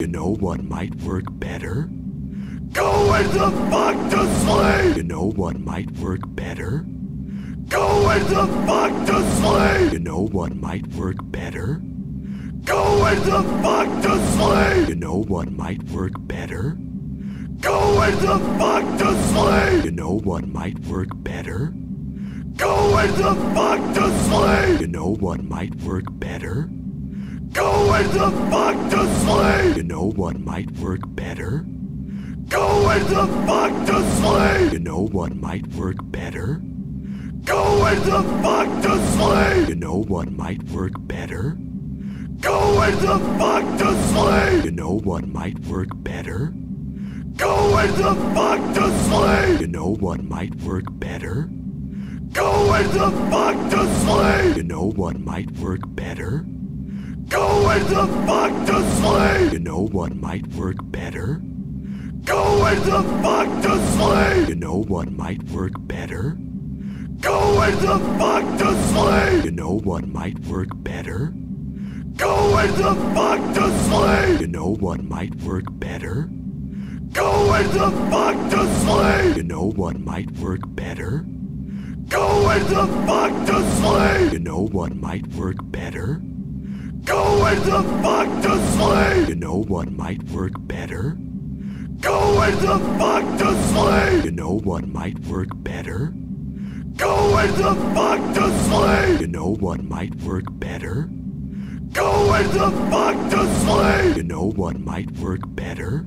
You know what might work better? Go in the fuck to sleep! You know what might work better? Go in the fuck to sleep! You know what might work better? Go in the fuck to sleep! You know what might work better? Go into fuck to sleep! You know what might work better? Go into fuck to sleep! You know what might work better? Go the fuck to sleep! You know what might work better? Go the fuck to sleep! You know what might work better? Go the fuck to sleep! You know what might work better? Go the fuck to sleep! You know what might work better? Go into fuck to sleep! You know what might work better? Go into fuck to sleep! You know what might work better? Go the fuck to sleep! You know what might work better? Go the fuck to sleep! You know what might work better? Go the fuck to sleep! You know what might work better? Go the fuck to sleep! You know what might work better? Go into fuck to sleep! You know what might work better? Go into fuck to sleep! You know what might work better? Go into fuck to sleep! You know what might work better? Go into fuck to sleep! You know what might work better? Go into fuck to sleep! You know what might work better? Go into fuck to sleep! You know what might work better?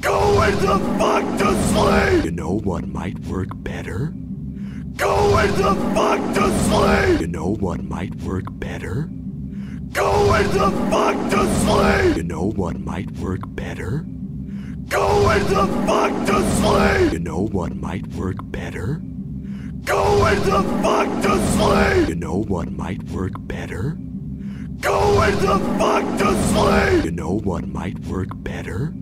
Go into fuck to sleep! You know what might work better? Go into fuck to sleep! You know what might work better? Go the fuck to sleep! You know what might work better? Go the fuck to sleep! You know what might work better? Go the fuck to sleep! You know what might work better? Go the fuck to sleep! You know what might work better?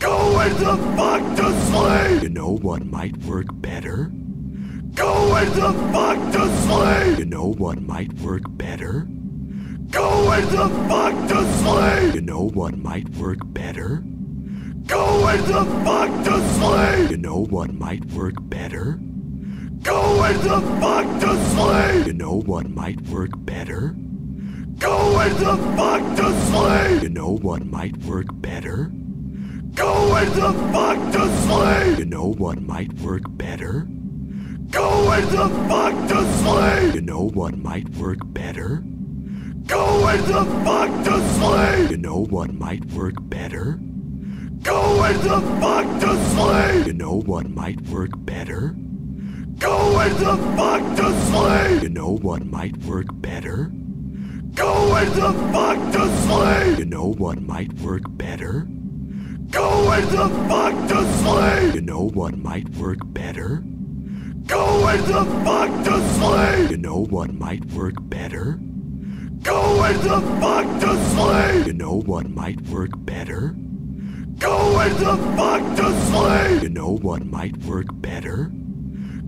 Go into fuck to sleep! You know what might work better? Go into fuck to sleep! You know what might work better? Go the fuck to sleep! You know what might work better? Go the fuck to sleep! You know what might work better? Go the fuck to sleep! You know what might work better? Go the fuck to sleep! You know what might work better? Go into fuck to sleep! You know what might work better? Go into fuck to sleep! You know what might work better? Go into fuck to sleep! You know what might work better? Go into fuck to sleep! You know what might work better? Go into fuck to sleep! You know what might work better? Go into fuck to sleep! You know what might work better? Go into fuck to sleep! You know what might work better? Go into fuck to sleep! You know what might work better? Go the fuck to sleep! You know what might work better? Go the fuck to sleep! You know what might work better?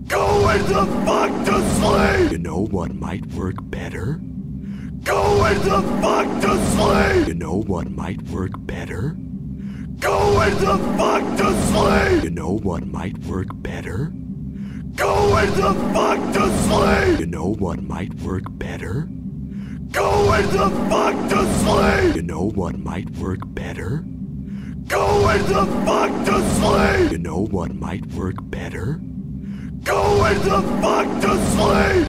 Go the fuck to sleep! You know what might work better? Go the fuck to sleep! You know what might work better? Go into fuck to sleep! You know what might work better? Go into fuck to sleep! You know what might work better? Go into fuck to sleep! You know what might work better? Go the fuck to sleep! You know what might work better? Go the fuck to sleep!